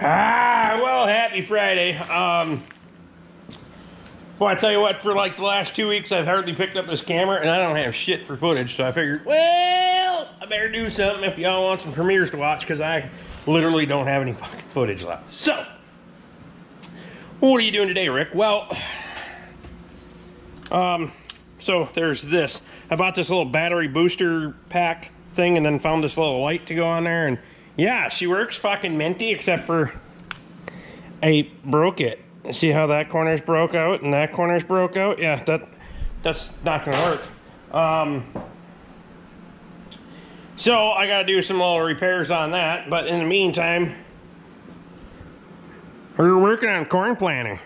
Ah, well, happy Friday. Um, well, I tell you what, for like the last two weeks, I've hardly picked up this camera, and I don't have shit for footage. So I figured, well, I better do something if y'all want some premieres to watch, because I literally don't have any fucking footage left. So, what are you doing today, Rick? Well, um, so there's this. I bought this little battery booster pack thing, and then found this little light to go on there, and yeah, she works fucking minty, except for I broke it. See how that corner's broke out and that corner's broke out? Yeah, that that's not gonna work. Um, so I gotta do some little repairs on that, but in the meantime, we're working on corn planting.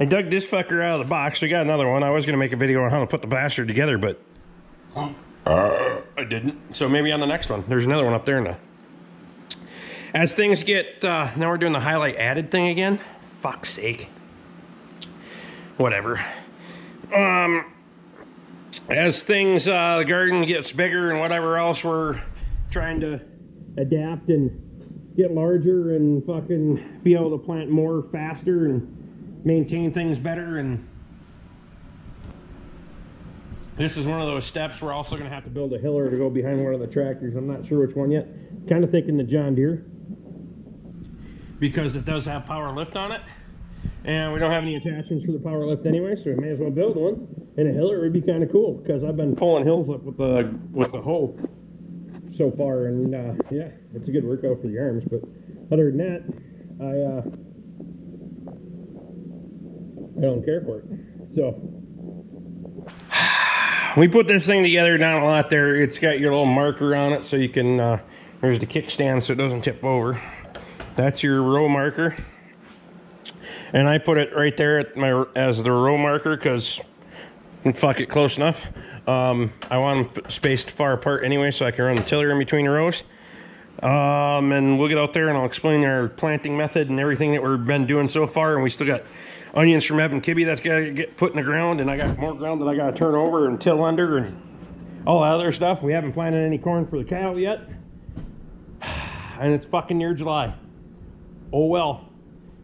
I dug this fucker out of the box. We got another one. I was gonna make a video on how to put the bastard together, but I didn't. So maybe on the next one. There's another one up there now. As things get, uh, now we're doing the highlight added thing again fuck's sake. Whatever. Um, as things, uh, the garden gets bigger and whatever else, we're trying to adapt and get larger and fucking be able to plant more faster and maintain things better. And this is one of those steps. We're also going to have to build a hiller to go behind one of the tractors. I'm not sure which one yet. Kind of thinking the John Deere because it does have power lift on it. And we don't have any attachments for the power lift anyway, so we may as well build one. And a hiller would be kind of cool because I've been pulling hills up with the with the hoe so far, and uh, yeah, it's a good workout for the arms. But other than that, I uh, I don't care for it. So we put this thing together down a lot there. It's got your little marker on it, so you can. Uh, there's the kickstand, so it doesn't tip over. That's your row marker and I put it right there at my as the row marker because fuck it close enough. Um, I want them spaced far apart anyway, so I can run the tiller in between the rows. Um, and we'll get out there and I'll explain our planting method and everything that we've been doing so far. And we still got onions from Evan Kibbe that's got to get put in the ground, and I got more ground that I got to turn over and till under and all that other stuff. We haven't planted any corn for the cow yet, and it's fucking near July. Oh well.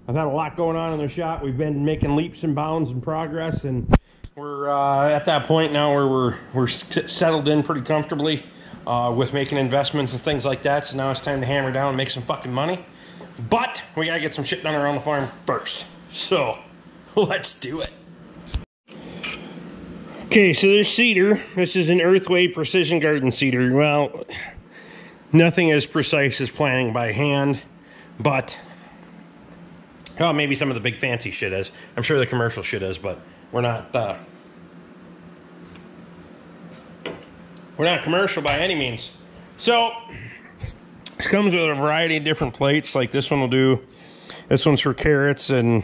I've had a lot going on in the shop. We've been making leaps and bounds and progress, and we're uh, at that point now where we're we're settled in pretty comfortably uh, with making investments and things like that. So now it's time to hammer down and make some fucking money. But we gotta get some shit done around the farm first. So let's do it. Okay, so this seeder. This is an Earthway Precision Garden seeder. Well, nothing as precise as planting by hand, but Oh, maybe some of the big fancy shit is. I'm sure the commercial shit is, but we're not. Uh, we're not commercial by any means. So this comes with a variety of different plates. Like this one will do. This one's for carrots and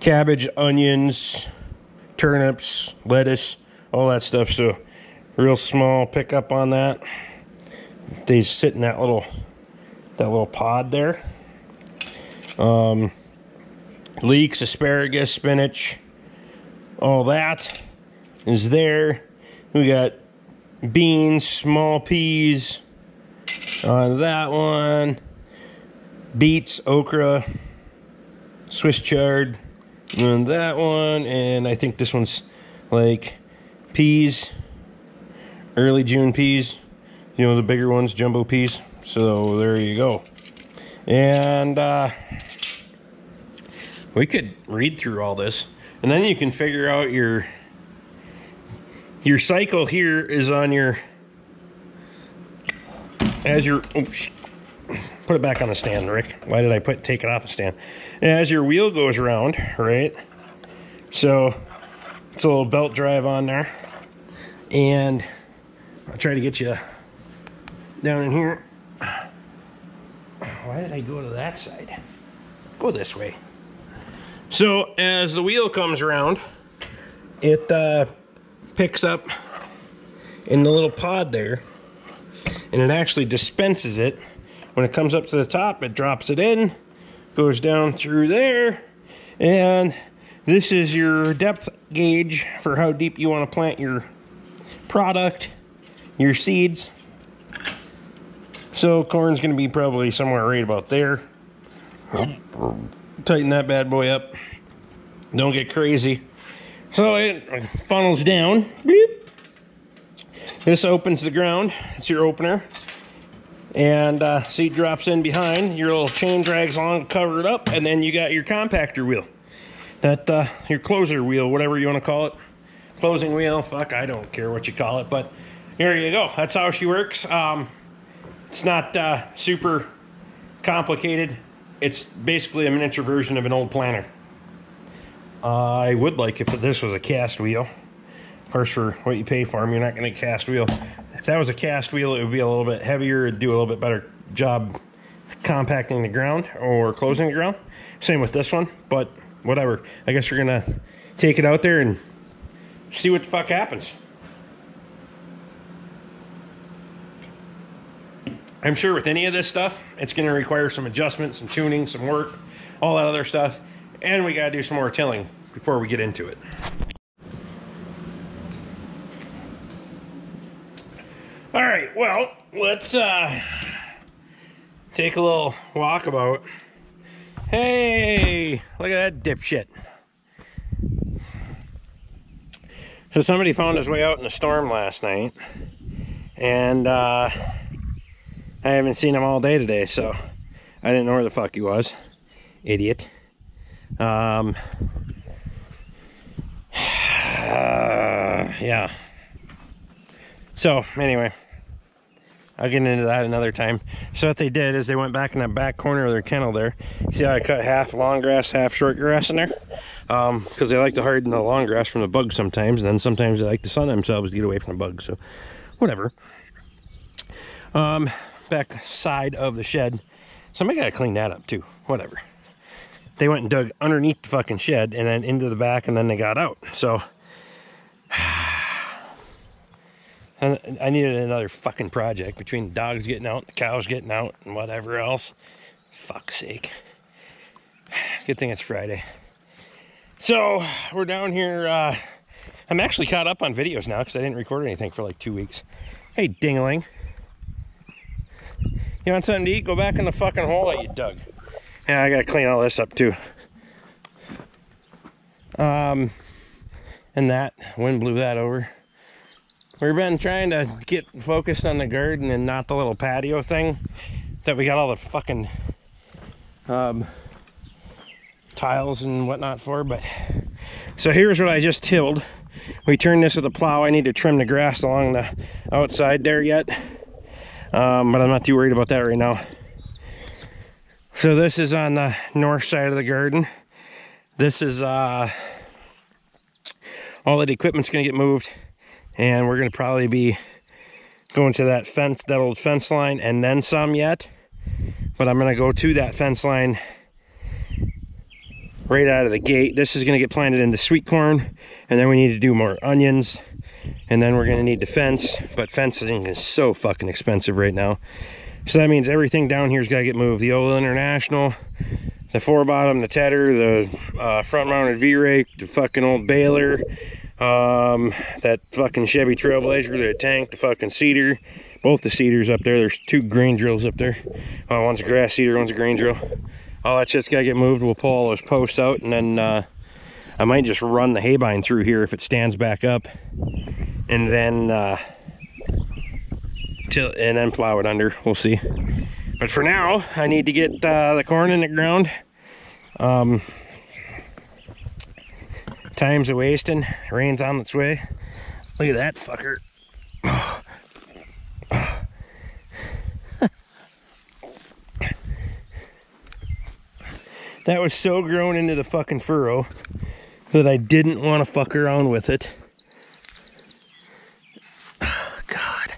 cabbage, onions, turnips, lettuce, all that stuff. So real small pickup on that. They sit in that little that little pod there. Um, leeks, asparagus, spinach, all that is there. We got beans, small peas on that one, beets, okra, Swiss chard on that one, and I think this one's like peas, early June peas, you know, the bigger ones, jumbo peas. So there you go. And uh, we could read through all this, and then you can figure out your your cycle here is on your as your oops, put it back on the stand, Rick. Why did I put take it off the stand? As your wheel goes around, right? So it's a little belt drive on there, and I'll try to get you down in here. Why did I go to that side? Go this way. So as the wheel comes around, it uh, picks up in the little pod there, and it actually dispenses it. When it comes up to the top, it drops it in, goes down through there, and this is your depth gauge for how deep you want to plant your product, your seeds. So corn's going to be probably somewhere right about there. Tighten that bad boy up. Don't get crazy. So it funnels down. This opens the ground. It's your opener. And uh, seat drops in behind. Your little chain drags along, cover it up, and then you got your compactor wheel. That uh, your closer wheel, whatever you want to call it. Closing wheel, fuck, I don't care what you call it, but here you go. That's how she works. Um, it's not uh, super complicated. It's basically a miniature version of an old planter. I would like if this was a cast wheel. Of course, for what you pay for them, you're not going to cast wheel. If that was a cast wheel, it would be a little bit heavier, it'd do a little bit better job compacting the ground or closing the ground. Same with this one, but whatever. I guess we're going to take it out there and see what the fuck happens. I'm sure with any of this stuff, it's going to require some adjustments, some tuning, some work, all that other stuff. And we got to do some more tilling before we get into it. All right, well, let's uh, take a little walkabout. Hey, look at that dipshit. So somebody found his way out in the storm last night, and uh, I haven't seen him all day today, so I didn't know where the fuck he was. Idiot. Um, uh, yeah. So, anyway, I'll get into that another time. So what they did is they went back in that back corner of their kennel there. See how I cut half long grass, half short grass in there? Because um, they like to harden the long grass from the bugs sometimes, and then sometimes they like to sun themselves to get away from the bugs. So, whatever. Um, back side of the shed. Somebody got to clean that up too. Whatever. They went and dug underneath the fucking shed and then into the back and then they got out. So I needed another fucking project between dogs getting out, the cows getting out, and whatever else. Fuck's sake. Good thing it's Friday. So we're down here. Uh, I'm actually caught up on videos now because I didn't record anything for like two weeks. Hey, dingling. You want something to eat? Go back in the fucking hole that you dug. Yeah, I gotta clean all this up too. Um, and that, wind blew that over. We've been trying to get focused on the garden and not the little patio thing that we got all the fucking um, tiles and whatnot for. But so here's what I just tilled. We turned this with a plow. I need to trim the grass along the outside there yet um, but I'm not too worried about that right now. So this is on the north side of the garden. This is uh, all that equipment's gonna get moved and we're gonna probably be going to that fence, that old fence line and then some yet. But I'm gonna go to that fence line right out of the gate. This is gonna get planted into sweet corn and then we need to do more onions and then we're gonna need the fence but fencing is so fucking expensive right now. So that means everything down here's got to get moved. The old international the four bottom the tedder the uh, front mounted v-rake the fucking old baler um, that fucking chevy trailblazer the tank the fucking seeder, both the seeders up there there's two grain drills up there. Uh, one's a grass seeder one's a grain drill. All that shit's got to get moved. We'll pull all those posts out and then uh, I might just run the haybine through here if it stands back up and then uh, till and then plow it under. We'll see. But for now, I need to get uh, the corn in the ground. Um, time's a wasting. Rain's on its way. Look at that fucker. that was so grown into the fucking furrow that I didn't want to fuck around with it. Oh, God.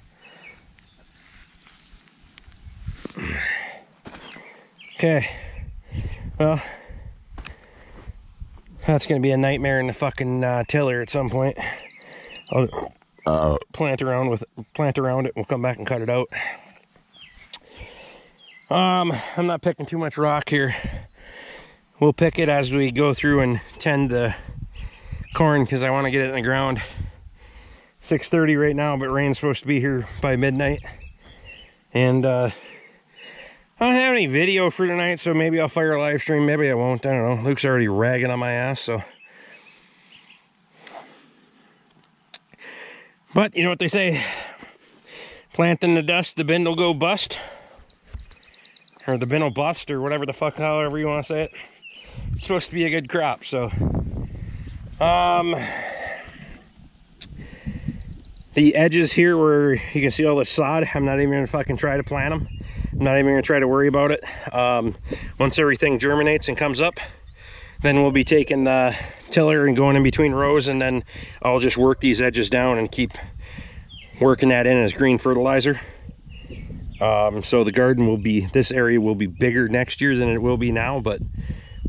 Okay. Well, that's going to be a nightmare in the fucking uh, tiller at some point. I'll uh, plant around with plant around it. We'll come back and cut it out. Um, I'm not picking too much rock here we'll pick it as we go through and tend the corn because I want to get it in the ground 6:30 right now but rain's supposed to be here by midnight And uh, I don't have any video for tonight, so maybe I'll fire a live stream. Maybe I won't. I don't know. Luke's already ragging on my ass, so. But you know what they say? Plant in the dust, the bin will go bust. Or the bin will bust, or whatever the fuck, however you want to say it. It's supposed to be a good crop, so. Um, the edges here where you can see all the sod, I'm not even gonna fucking try to plant them. I'm not even gonna try to worry about it. Um, once everything germinates and comes up, then we'll be taking the tiller and going in between rows and then I'll just work these edges down and keep working that in as green fertilizer. Um, so the garden will be, this area will be bigger next year than it will be now, but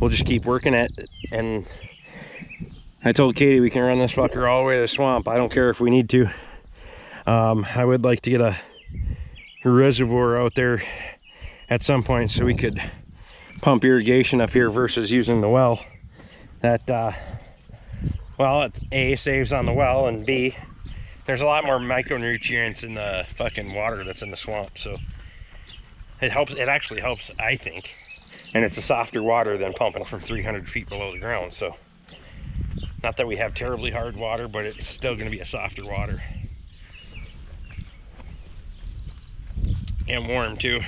we'll just keep working at it. And I told Katie we can run this fucker all the way to the swamp. I don't care if we need to. Um, I would like to get a reservoir out there at some point so we could pump irrigation up here versus using the well. That, uh, well, it's A, saves on the well, and B, there's a lot more micronutrients in the fucking water that's in the swamp, so it helps, it actually helps, I think. And it's a softer water than pumping from 300 feet below the ground, so not that we have terribly hard water, but it's still gonna be a softer water. and warm too.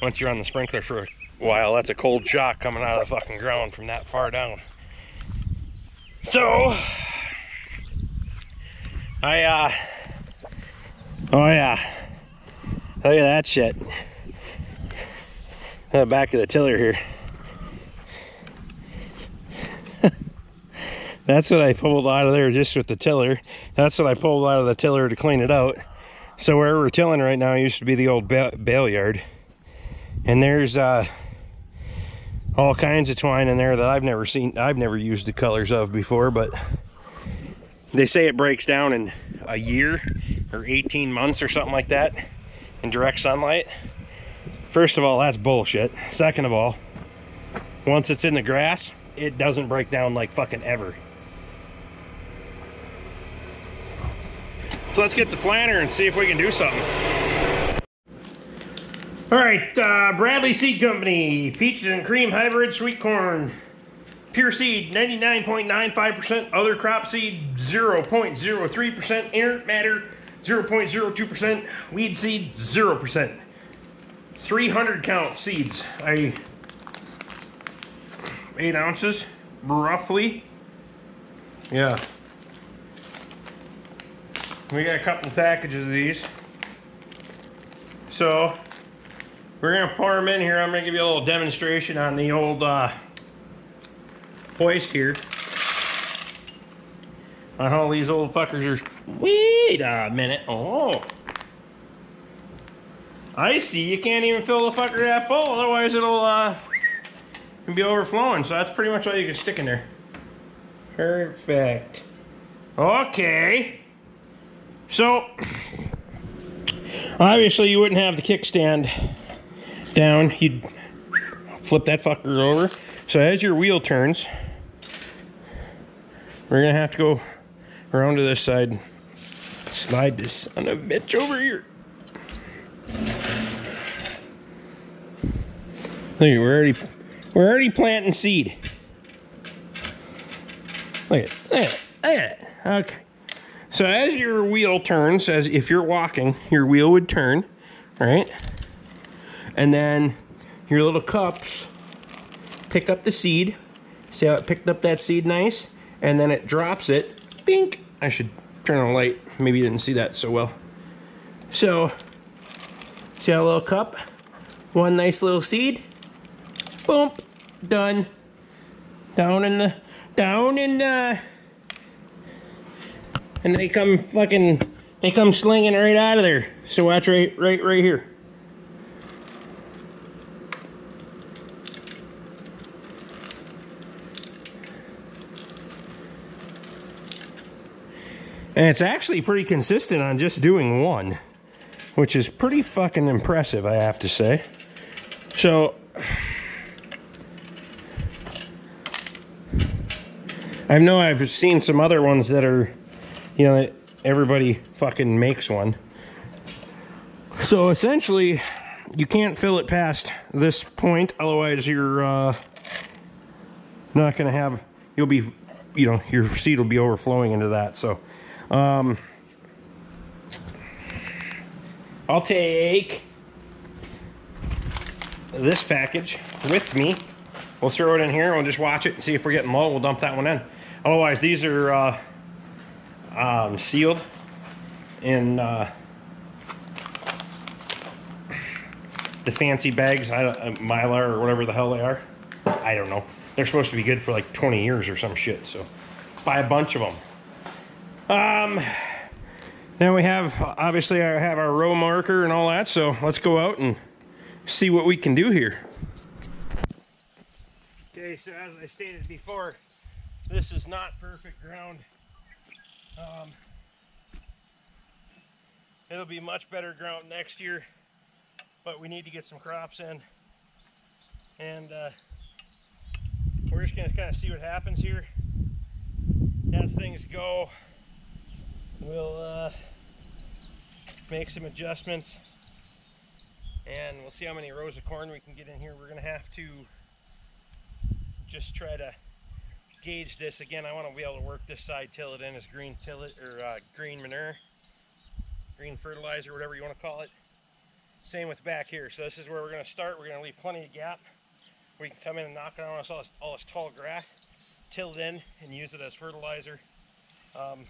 Once you're on the sprinkler for a while, that's a cold shock coming out of the fucking ground from that far down. So, I, uh, oh yeah, look at that shit. The back of the tiller here. That's what I pulled out of there just with the tiller. That's what I pulled out of the tiller to clean it out. So where we're tilling right now used to be the old bale yard. And there's uh, all kinds of twine in there that I've never seen, I've never used the colors of before, but they say it breaks down in a year or 18 months or something like that in direct sunlight. First of all, that's bullshit. Second of all, once it's in the grass, it doesn't break down like fucking ever. So let's get the planter and see if we can do something. All right, uh, Bradley Seed Company, peaches and cream hybrid sweet corn. Pure seed, 99.95%. Other crop seed, 0.03%. Inert matter, 0.02%. Weed seed, 0%. 300 count seeds. I, eight ounces, roughly. Yeah. We got a couple packages of these. So, we're gonna pour them in here. I'm gonna give you a little demonstration on the old uh, hoist here. On how these old fuckers are. Wait a minute. Oh. I see. You can't even fill the fucker that full, otherwise it'll uh, be overflowing. So that's pretty much all you can stick in there. Perfect. Okay. So, obviously you wouldn't have the kickstand down. You'd flip that fucker over. So as your wheel turns, we're gonna have to go around to this side, slide this on a bitch over here. Look, we're already we're already planting seed. Look at that. Look at that. Okay. So as your wheel turns, as if you're walking, your wheel would turn, right? And then your little cups pick up the seed. See how it picked up that seed nice? And then it drops it. Bink. I should turn on the light. Maybe you didn't see that so well. So, see that little cup? One nice little seed. Boom. Done. Down in the, down in the, and they come fucking, they come slinging right out of there. So watch right, right, right here. And it's actually pretty consistent on just doing one, which is pretty fucking impressive, I have to say. So, I know I've seen some other ones that are you know, everybody fucking makes one. So essentially, you can't fill it past this point, otherwise you're uh, not going to have, you'll be, you know, your seed will be overflowing into that. So, um, I'll take this package with me. We'll throw it in here. We'll just watch it and see if we're getting low. We'll dump that one in. Otherwise, these are uh, um, sealed in uh, the fancy bags, I, uh, Mylar or whatever the hell they are. I don't know. They're supposed to be good for like 20 years or some shit. So buy a bunch of them. Um, then we have, obviously I have our row marker and all that. So let's go out and see what we can do here. Okay, so as I stated before, this is not perfect ground. Um, it'll be much better ground next year, but we need to get some crops in. And uh, we're just gonna kind of see what happens here. As things go, we'll uh, make some adjustments and we'll see how many rows of corn we can get in here. We're gonna have to just try to gauge this again. I want to be able to work this side, till it in as green tillage or uh, green manure, green fertilizer, whatever you want to call it. Same with back here. So this is where we're going to start. We're going to leave plenty of gap. We can come in and knock down all this, all this tall grass, till it in, and use it as fertilizer. Um,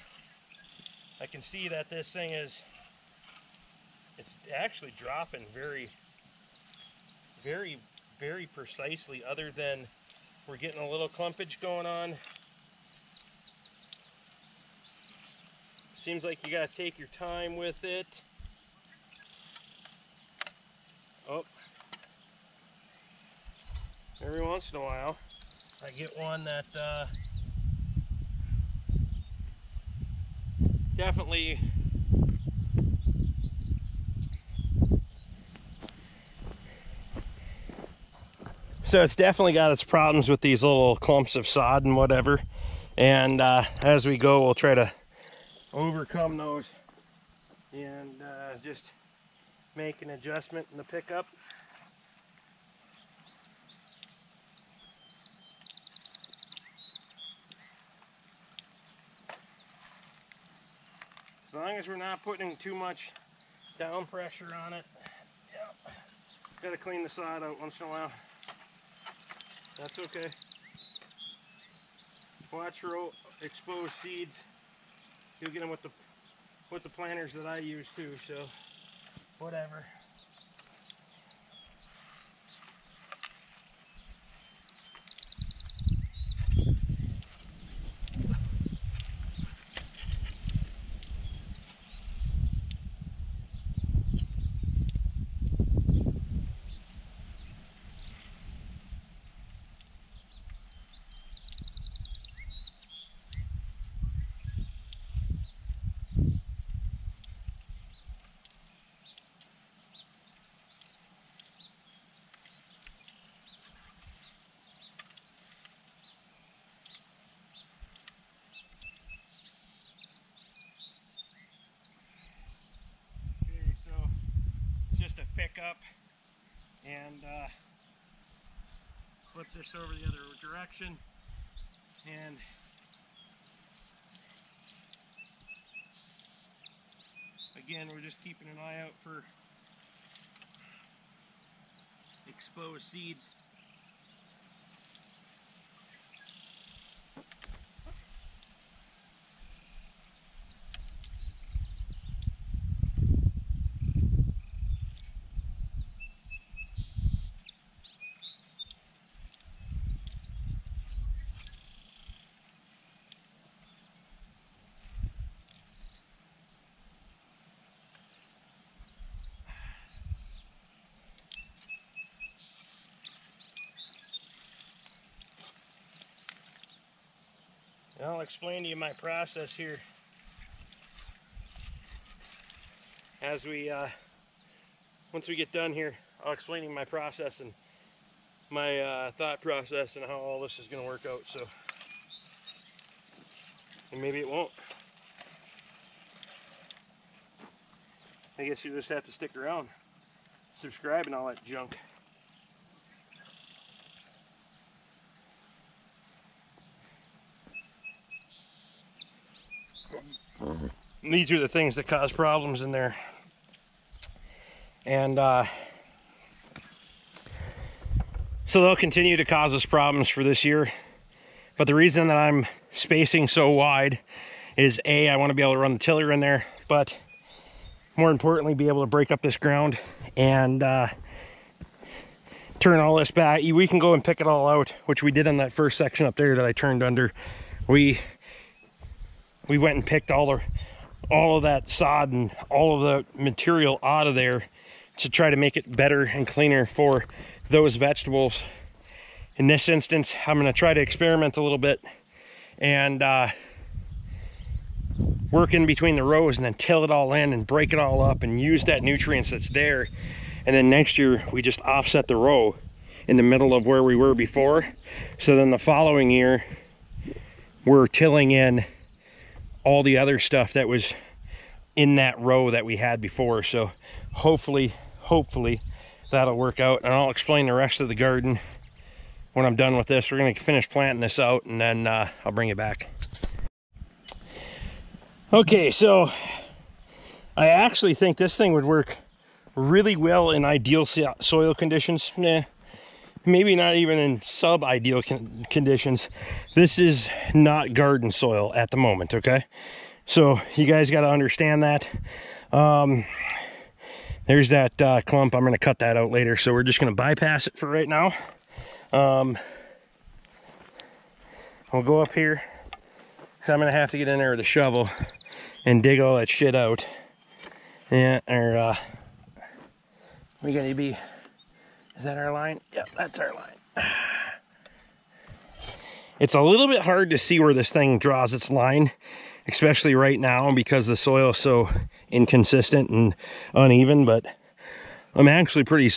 I can see that this thing is, it's actually dropping very, very, very precisely other than we're getting a little clumpage going on. Seems like you gotta take your time with it. Oh. Every once in a while, I get one that uh, definitely So it's definitely got its problems with these little clumps of sod and whatever. And uh, as we go, we'll try to overcome those and uh, just make an adjustment in the pickup. As long as we're not putting too much down pressure on it, yeah. Gotta clean the sod out once in a while. That's okay. Watch for exposed seeds. You'll get them with the with the planters that I use too, so whatever. Pick up and uh, flip this over the other direction and again we're just keeping an eye out for exposed seeds I'll explain to you my process here. As we uh, once we get done here I'll explain my process and my uh, thought process and how all this is going to work out so. And maybe it won't. I guess you just have to stick around, subscribe and all that junk. These are the things that cause problems in there. And uh, so they'll continue to cause us problems for this year. But the reason that I'm spacing so wide is A, I want to be able to run the tiller in there, but more importantly, be able to break up this ground and uh, turn all this back. We can go and pick it all out, which we did on that first section up there that I turned under. We we went and picked all the all of that sod and all of the material out of there to try to make it better and cleaner for those vegetables. In this instance, I'm going to try to experiment a little bit and uh, work in between the rows and then till it all in and break it all up and use that nutrients that's there. And then next year, we just offset the row in the middle of where we were before. So then the following year, we're tilling in all the other stuff that was in that row that we had before. So hopefully, hopefully that'll work out. And I'll explain the rest of the garden when I'm done with this. We're gonna finish planting this out and then uh, I'll bring it back. Okay, so I actually think this thing would work really well in ideal soil conditions. Nah, maybe not even in sub-ideal con conditions. This is not garden soil at the moment, okay? So you guys got to understand that. Um, there's that uh, clump. I'm going to cut that out later. So we're just going to bypass it for right now. Um, we'll go up here. So I'm going to have to get in there with a shovel and dig all that shit out. Yeah, or, uh, we got to be is that our line? Yep, that's our line. It's a little bit hard to see where this thing draws its line, especially right now because the soil is so inconsistent and uneven, but I'm actually pretty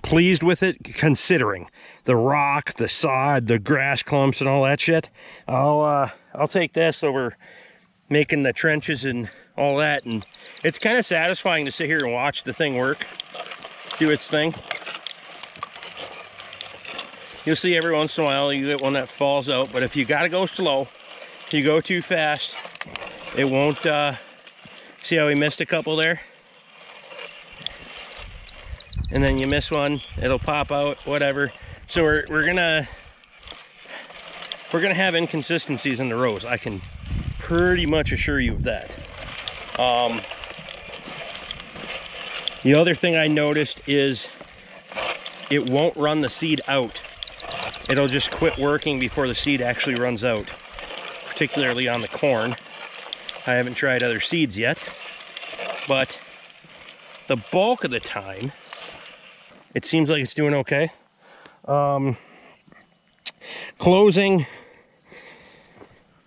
pleased with it considering the rock, the sod, the grass clumps and all that shit. I'll uh, I'll take this over making the trenches and all that and it's kind of satisfying to sit here and watch the thing work do its thing. You'll see every once in a while you get one that falls out, but if you gotta go slow, you go too fast, it won't, uh, see how we missed a couple there? And then you miss one, it'll pop out, whatever. So we're, we're gonna, we're gonna have inconsistencies in the rows. I can pretty much assure you of that. Um, the other thing I noticed is it won't run the seed out. It'll just quit working before the seed actually runs out, particularly on the corn. I haven't tried other seeds yet, but the bulk of the time, it seems like it's doing okay. Um, closing,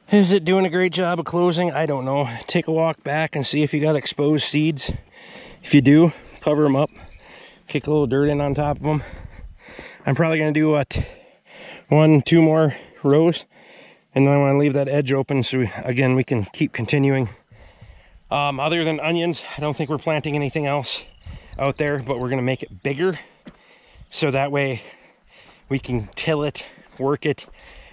is it doing a great job of closing? I don't know. Take a walk back and see if you got exposed seeds. If you do, cover them up, kick a little dirt in on top of them. I'm probably gonna do what, one, two more rows, and then I wanna leave that edge open so we, again, we can keep continuing. Um, other than onions, I don't think we're planting anything else out there, but we're gonna make it bigger so that way we can till it, work it,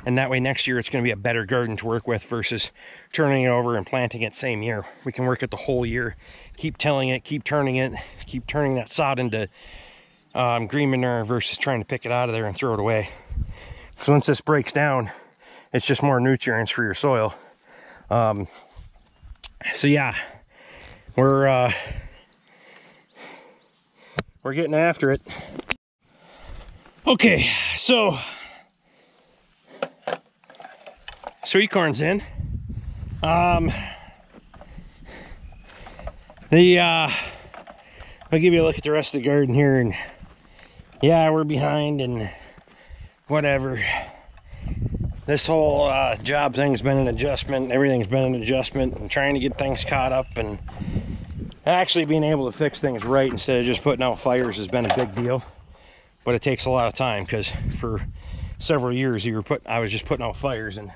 and that way next year it's going to be a better garden to work with versus turning it over and planting it same year. We can work it the whole year, keep tilling it, keep turning it, keep turning that sod into um, green manure versus trying to pick it out of there and throw it away. Because once this breaks down, it's just more nutrients for your soil. Um, so yeah, we're uh, we're getting after it. Okay, so sweet corn's in. Um, the, uh, I'll give you a look at the rest of the garden here and yeah, we're behind and whatever. This whole uh, job thing's been an adjustment. Everything's been an adjustment and trying to get things caught up and actually being able to fix things right instead of just putting out fires has been a big deal. But it takes a lot of time because for several years you were put I was just putting out fires and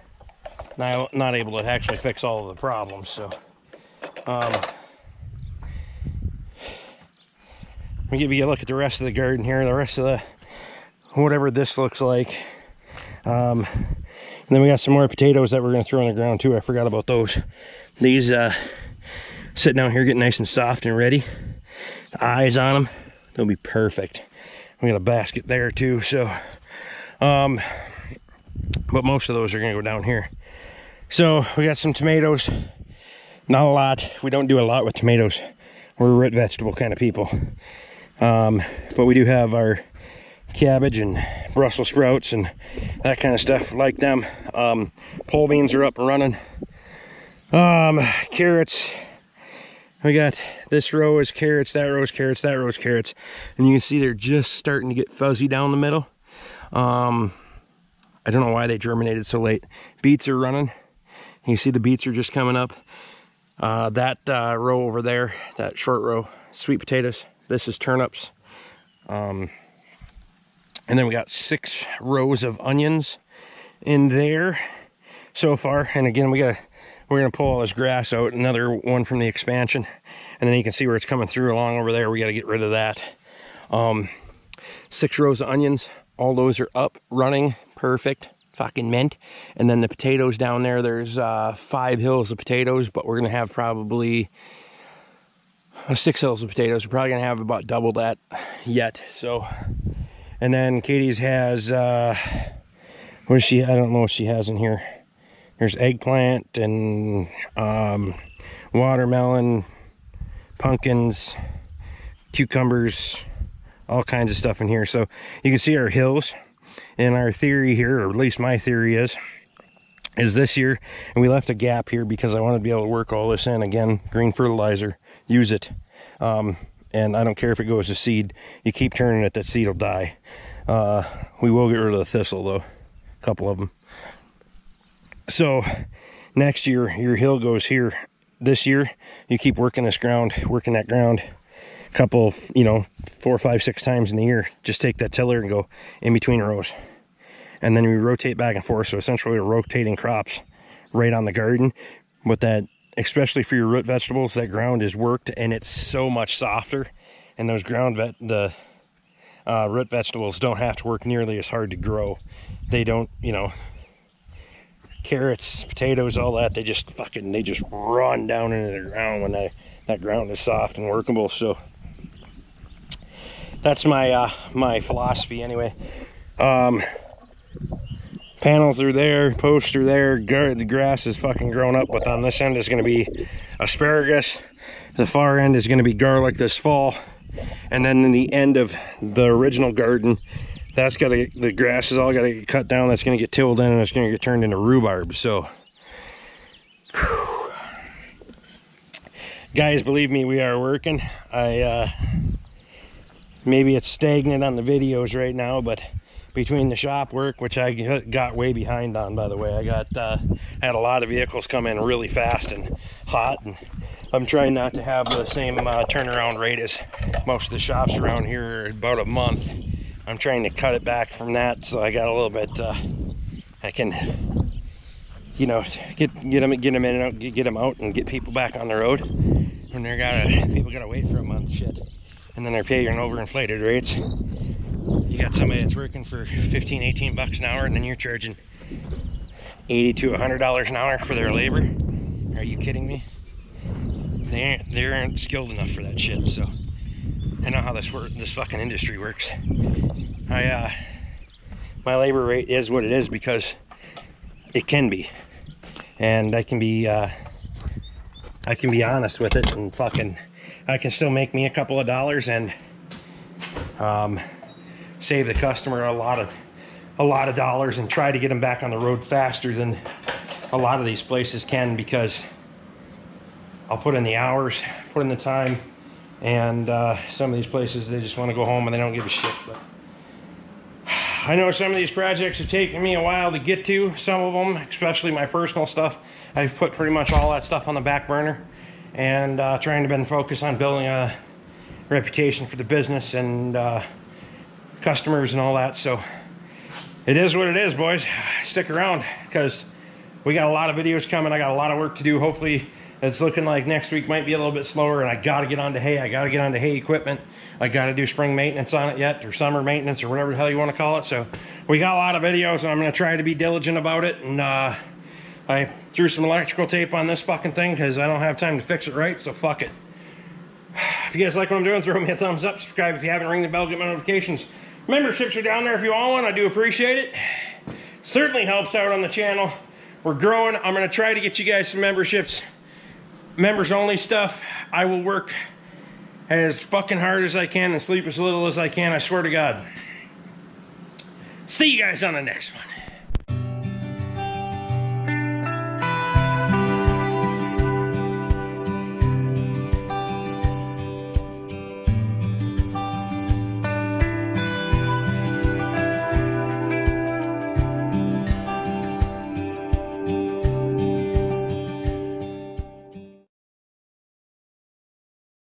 not, not able to actually fix all of the problems. So, um, Let me give you a look at the rest of the garden here, the rest of the, whatever this looks like. Um, and then we got some more potatoes that we're gonna throw on the ground too. I forgot about those. These uh, sitting down here getting nice and soft and ready. The eyes on them, they'll be perfect. We got a basket there too, so. Um, but most of those are gonna go down here. So we got some tomatoes, not a lot. We don't do a lot with tomatoes. We're root vegetable kind of people. Um, but we do have our cabbage and Brussels sprouts and that kind of stuff like them. Um, pole beans are up and running. Um, carrots. We got this row is carrots, that row is carrots, that row is carrots. And you can see they're just starting to get fuzzy down the middle. Um, I don't know why they germinated so late. Beets are running. You see the beets are just coming up. Uh, that uh, row over there, that short row, sweet potatoes. This is turnips. Um, and then we got six rows of onions in there so far. And again, we got we're gonna pull all this grass out, another one from the expansion. And then you can see where it's coming through along over there. We gotta get rid of that. Um, six rows of onions. All those are up, running, perfect, fucking mint. And then the potatoes down there, there's uh, five hills of potatoes, but we're gonna have probably uh, six hills of potatoes. We're probably gonna have about double that yet. So and then Katie's has, uh, what is she? I don't know what she has in here. There's eggplant and um, watermelon, pumpkins, cucumbers, all kinds of stuff in here. So you can see our hills. And our theory here, or at least my theory is, is this year, and we left a gap here because I wanted to be able to work all this in. Again, green fertilizer, use it. Um, and I don't care if it goes to seed. You keep turning it, that seed will die. Uh, we will get rid of the thistle though, a couple of them. So next year, your hill goes here. This year, you keep working this ground, working that ground a couple, you know, four, five, six times in the year. Just take that tiller and go in between rows. And then we rotate back and forth. So essentially we're rotating crops right on the garden. But that especially for your root vegetables, that ground is worked and it's so much softer. And those ground vet, the uh, root vegetables don't have to work nearly as hard to grow. They don't, you know, carrots, potatoes, all that, they just fucking, they just run down into the ground when they, that ground is soft and workable. So that's my, uh, my philosophy anyway. Um, panels are there, posts are there, the grass is fucking grown up, but on this end is going to be asparagus. The far end is going to be garlic this fall. And then in the end of the original garden, that's got to, the grass is all got to get cut down. That's going to get tilled in and it's going to get turned into rhubarb. So, guys, believe me, we are working. I, uh, maybe it's stagnant on the videos right now, but between the shop work, which I got way behind on, by the way. I got uh, had a lot of vehicles come in really fast and hot, and I'm trying not to have the same uh, turnaround rate as most of the shops around here, about a month. I'm trying to cut it back from that, so I got a little bit. Uh, I can, you know, get get them get them in and out, get, them out, and get people back on the road. When they're gotta people gotta wait for a month, shit, and then they're paying overinflated rates you got somebody that's working for 15 18 bucks an hour and then you're charging 80 to 100 dollars an hour for their labor? Are you kidding me? They aren't they aren't skilled enough for that shit so. I know how this work this fucking industry works. I uh my labor rate is what it is because it can be. And i can be uh i can be honest with it and fucking i can still make me a couple of dollars and um save the customer a lot of a lot of dollars and try to get them back on the road faster than a lot of these places can because I'll put in the hours, put in the time, and uh, some of these places they just want to go home and they don't give a shit. But I know some of these projects have taken me a while to get to. Some of them, especially my personal stuff, I've put pretty much all that stuff on the back burner and uh, trying to been focus on building a reputation for the business and uh, customers and all that. So it is what it is, boys. Stick around because we got a lot of videos coming. I got a lot of work to do. Hopefully It's looking like next week might be a little bit slower, and I got to get onto hay. I got to get onto hay equipment. I got to do spring maintenance on it yet, or summer maintenance, or whatever the hell you want to call it. So we got a lot of videos, and I'm going to try to be diligent about it. And uh, I threw some electrical tape on this fucking thing because I don't have time to fix it right, so fuck it. If you guys like what I'm doing, throw me a thumbs up. Subscribe if you haven't. Ring the bell, get my notifications. Memberships are down there if you all want one. I do appreciate it. Certainly helps out on the channel. We're growing. I'm going to try to get you guys some memberships. Members only stuff. I will work as fucking hard as I can and sleep as little as I can. I swear to God. See you guys on the next one.